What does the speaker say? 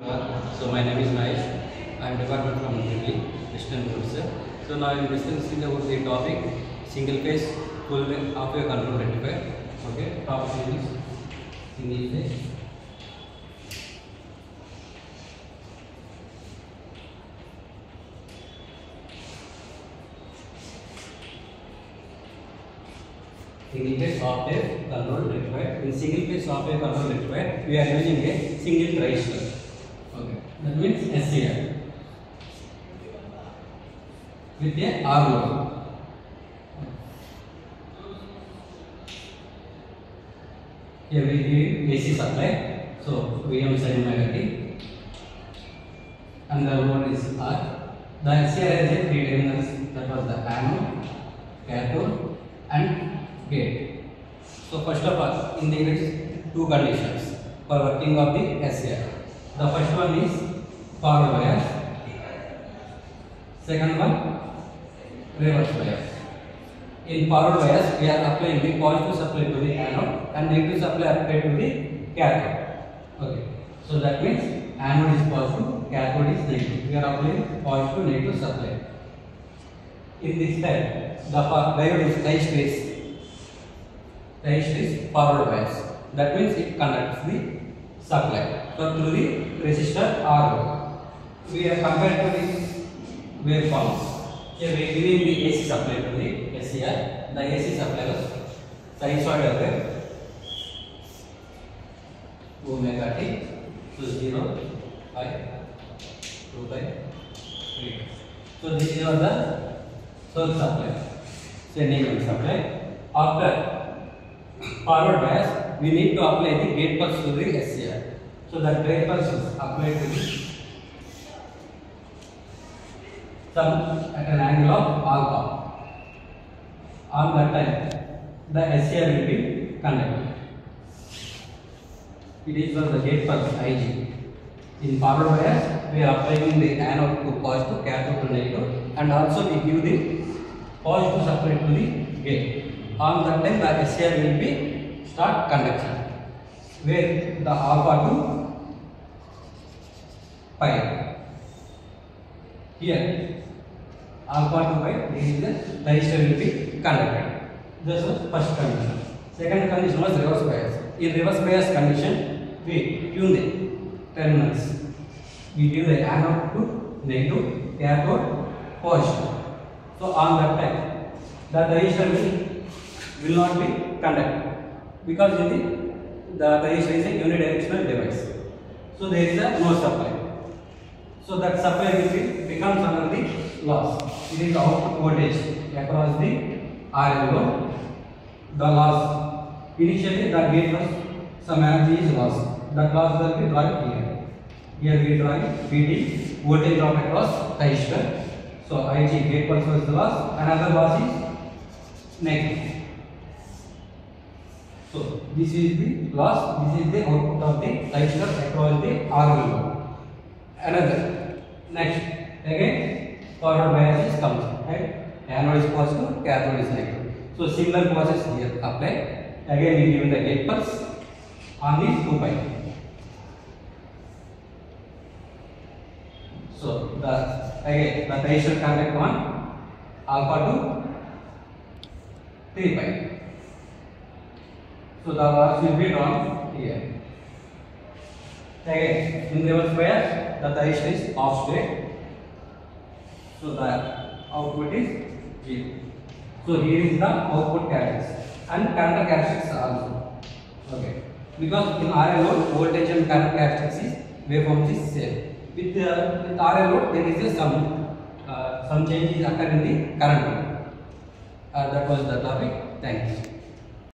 So my name is Mahesh. I am department from Delhi, Western Professor. So now I am discussing about the topic single phase full wave half wave control rectifier. Okay, topic is single phase. Single phase half wave control rectifier. In single phase half wave control rectifier, we are using a single resistor. That means SCR with a R load. Here we give AC supply, so Vm sin omega t, and the load is R. The SCR has a three terminals. That was the anode, cathode, and gate. So first of all, in there is two conditions for working of the SCR. The first one is forward bias. Second one, reverse bias. In forward bias, we are applying the positive supply to the anode and negative supply applied to the cathode. Okay. So that means anode is positive, cathode is negative. We are applying positive negative supply. In this type, the diode is phase. H is forward bias. That means it conducts the supply. So through the resistor R. We are compared to the waveforms. Here we giving the AC supply to the SCR. The AC supply was sinusoidal wave omega t to 0 pi 2 pi 3. So this is the source supply, sending end supply. After forward bias, we need to apply the gate pulse to the SCR. So gate pulse is applied to the some at an angle of alpha. On that time, the SCR will be conducted. It is for the gate pulse IG. In forward bias, we are applying the anode to positive, cathode to negative, and also we give the positive supply to the gate. On that time, the SCR will be start conduction, where the alpha to pi. Here, alpha to pi, this is the resistor will be conducted. This was first condition. Second condition was reverse bias. In reverse bias condition, we tune the terminals. We give the anode to negative, cathode positive. So on that time, the resistor will, will not be conducted because in the the resistor is a unidirectional device. So there is a no supply. So that supply will be becomes under the loss. It is output voltage across the RL load. The loss initially the gate was some energy is lost. That loss will be drawn here. Here we draw VD voltage drop across the resistor. So IG gate pulse was the loss. Another loss is negative. So this is the loss. This is the output of the resistor across the RL load. Another next again forward bias is comes right. Anode is positive, cathode is negative. So similar process here apply. Again we give the gate pulse on the 2 pi. So the again the resistor conduct one alpha to 3 pi. So the loss will be drawn here. Again in reverse bias the resistor is off state. So the output is 0. So here is the output characteristics and current characteristics also. Okay. Because in RL load voltage and current characteristics is waveforms is same. With uh, with RL load there is a some uh, some changes occur in the current. Uh, that was the topic. Thank you.